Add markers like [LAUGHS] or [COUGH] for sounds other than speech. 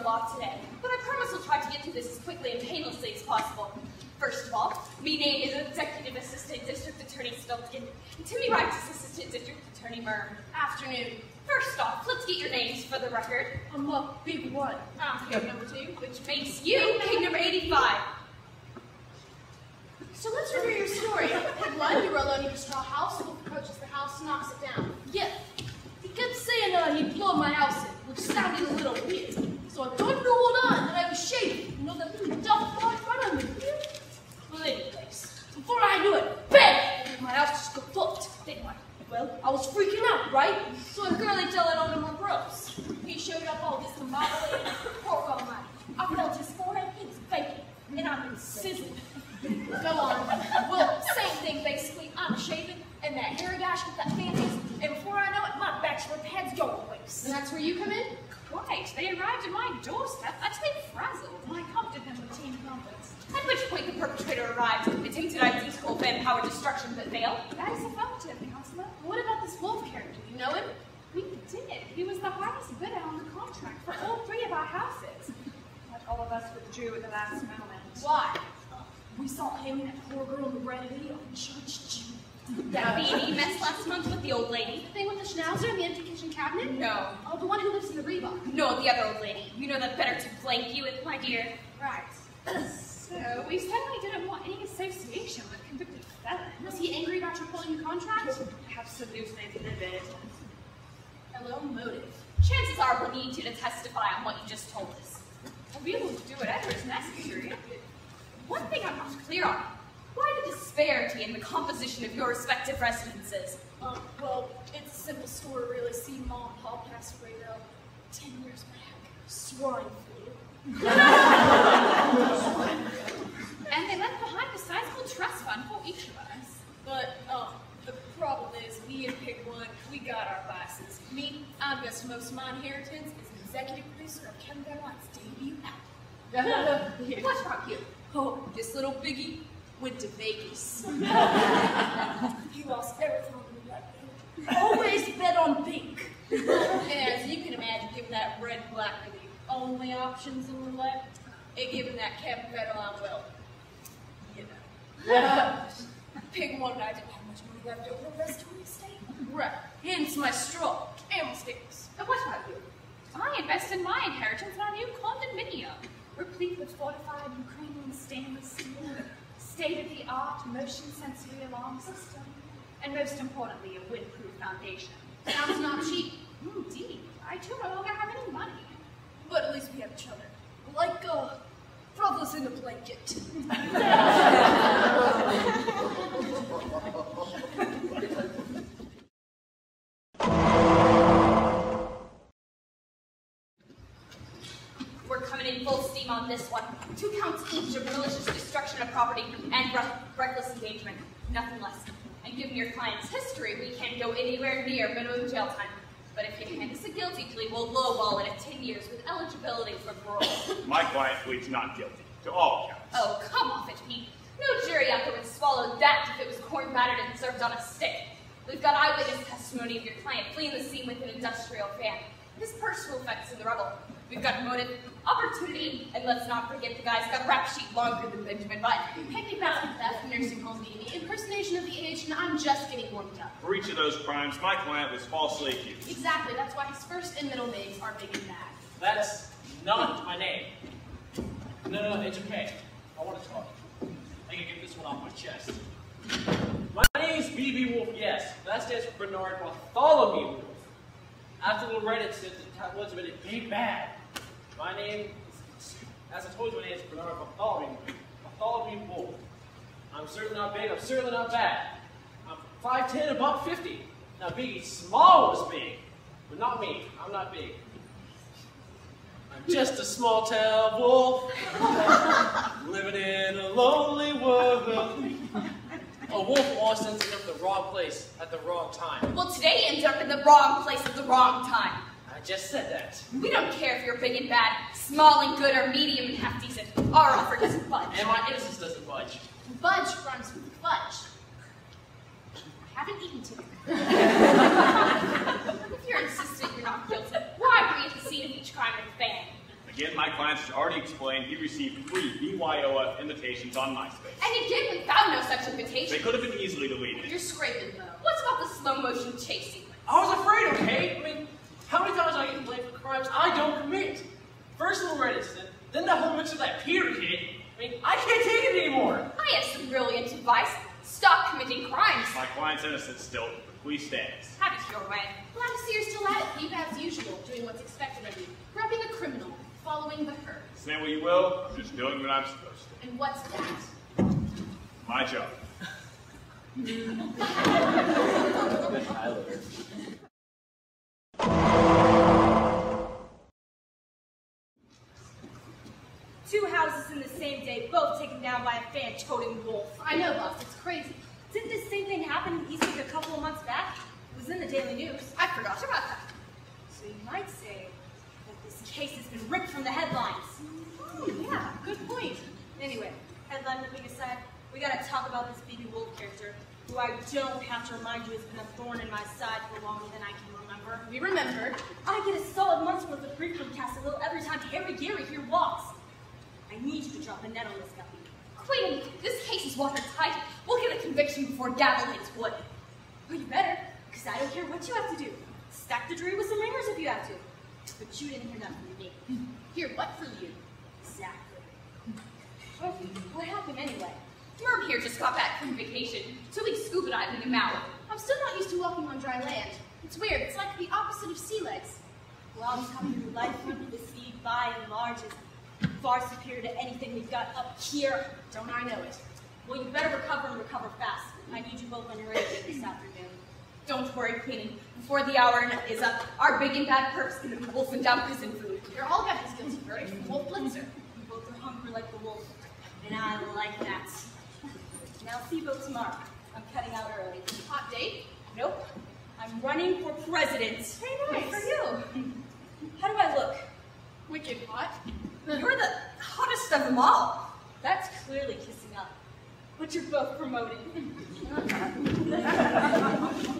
lot today, but I promise we'll try to get through this as quickly and painlessly as possible. First of all, me name is Executive Assistant District Attorney Stultkin, and Timmy me right is Assistant District Attorney Murm. Afternoon. First off, let's get your names for the record. I'm a big one. I'm pig number two, which makes you pig number 85. So let's review your story. Pig one, you were alone in a straw house. Wolf approaches the house, knocks it down. Yeah. He kept saying uh, he'd blow my house in, which sounded a little weird. So I turned to hold on, and I was shaking. You know that little duff bar in front of me? Well, anyways, before I knew it, bang! My house just fucked. Then what? Well, I was freaking out, right? So a girlie tell it on my bros. He showed up all discombobulated, pork on my. I felt his forehead, he was baking, and I've been sizzling. Go on. Well, same thing basically. I'm shaving, and that hairy gash with that fancies, and before I know it, my bachelor pad's your place. And that's where you come in? Quite. They arrived at my doorstep, utterly frazzled. I comforted them with team confidence. At which point the perpetrator arrived, attempted identical van-power destruction but failed. That is affirmative, Counselor. What about this wolf character? You know him? We did. He was the highest bidder on the contract for all three of our houses. But all of us withdrew at the last moment. Why? We saw him and that poor girl in the red hoodie on Judy. That beanie mess last month with the old lady. The thing with the schnauzer and the empty kitchen cabinet? No. Oh, the one who lives in the Reebok. No, the other old lady. You know that better to flank you with, my dear. Right. So, we certainly didn't want any association with convicted felon. Was he angry about your pulling your contract? Absolutely livid. Hello, motive. Chances are we'll need you to testify on what you just told us. We will be able to do whatever is necessary. One thing I'm not clear on. Disparity in the composition of your respective residences? Um, well, it's a simple story, really. See, Mom and Pop passed away, though, 10 years back. Swine flu. [LAUGHS] And they left behind a sizable trust fund for each of us. But, um, the problem is, me and Pig One, we got our vices. Me, I invest most of my inheritance as an executive producer of Kevin Garnett's debut album. [LAUGHS] What about you? Oh, this little biggie went to Vegas. [LAUGHS] he lost everything on the Always bet on pink. and as you can imagine, given that red and black are the only options in the left, and given that Kevin Federline, well, you know. [LAUGHS] Pig one I didn't have much money left over the rest of the estate. Right. Hence my straw and mistakes. And what about you? I invest in my inheritance in our new condominium, replete with fortified Ukrainian stainless steel, state-of-the-art motion sensory alarm system, and most importantly, a windproof foundation. Sounds not cheap. Indeed, I too no longer have any money. But at least we have each other. Like, uh, brothers in a blanket. [LAUGHS] We're coming on this one. Two counts each of malicious destruction of property and re- reckless endangerment. Nothing less. And given your client's history, we can't go anywhere near minimum jail time. But if you hand us a guilty plea, we'll lowball it at 10 years with eligibility for parole. [COUGHS] My client pleads not guilty to all counts. Oh, come off it, Pete. No jury out there would swallow that if it was corn battered and served on a stick. We've got eyewitness testimony of your client fleeing the scene with an industrial fan. His personal effects in the rubble. We've got motive, opportunity, and let's not forget the guy's got a rap sheet longer than Benjamin Button. Picnic basket theft, nursing home baby, impersonation of the age, and I'm just getting warmed up. For each of those crimes, my client was falsely accused. Exactly, that's why his first and middle names are big and bad. That's not my name. No, no, it's okay. I want to talk. I can get this one off my chest. My name is BB Wolf, yes. That stands for Bernard Bartholomew Wolf. After the Loretta incident, the tabloids have been a big bad. My name is, as I told you, my name is Bernard Bartholomew. Bartholomew Wolf. I'm certainly not big, I'm certainly not bad. I'm 5'10", about 50. Now, Biggie Small was big, but not me. I'm not big. I'm just a small town wolf, [LAUGHS] living in a lonely world. A wolf always ends up in the wrong place at the wrong time. Well, today ends up in the wrong place at the wrong time. I just said that. We don't care if you're big and bad, small and good, or medium and half decent. Our offer doesn't budge. And my innocence doesn't budge. Budge rhymes with fudge. I haven't eaten today. [LAUGHS] If you're insistent you're not guilty, why bring at the scene of each crime with fan? Again, my client has already explained he received three BYOF invitations on MySpace. And he did and found no such invitations. They could have been easily deleted. You're scraping though. What's about the slow motion chasing? I was afraid, okay? I mean, how many times I get blamed for crimes I don't commit? First the red incident, then the whole mix of that Peter kid. I mean, I can't take it anymore. I have some brilliant advice. Stop committing crimes. My client's innocent still, but please stands. Have it your way. Glad to see you're still at it, Keep as usual, doing what's expected of you. Grabbing a criminal, following the herd. Say what you will, I'm just doing what I'm supposed to. And what's that? My job. Two houses in the same day, both taken down by a fan-toting wolf. I know, boss, it's crazy. Didn't this same thing happen in Eastwick a couple of months back? It was in the Daily News. I forgot about that. So you might say that this case has been ripped from the headlines. Oh, yeah, good point. Anyway, headline ripping aside, we gotta talk about this BB Wolf character, who I don't have to remind you has been a thorn in my side for longer than I can remember. We remembered. I get a solid month's worth of grief from Cassaville every time Harry Gary here walks. I need you to drop a net on this guppy. Queen, this case is watertight. Conviction before gavel hits wood. Well, you better, because I don't care what you have to do. Stack the jury with some ringers if you have to. But you didn't hear nothing from me. Hear what from you? Exactly. Well, what happened anyway? Merm here just got back from vacation, so we scuba diving in Maui. I'm still not used to walking on dry land. It's weird, it's like the opposite of sea legs. Well, I'm telling you, life under the sea, by and large, is far superior to anything we've got up here. Don't I know it? Well, you better recover and recover fast. I need you both on your A this afternoon. Don't worry, Queenie. Before the hour is up, our big and bad perp's be wolfing down prison food. You're all got this guilty verdict from Wolf Blitzer. You both are hungry like the wolf, and I like that. Now, see you both tomorrow. I'm cutting out early. Hot date? Nope. I'm running for president. Hey, nice. Good for you. How do I look? Wicked hot. You're the hottest of them all. That's clearly. But you're both promoted. [LAUGHS]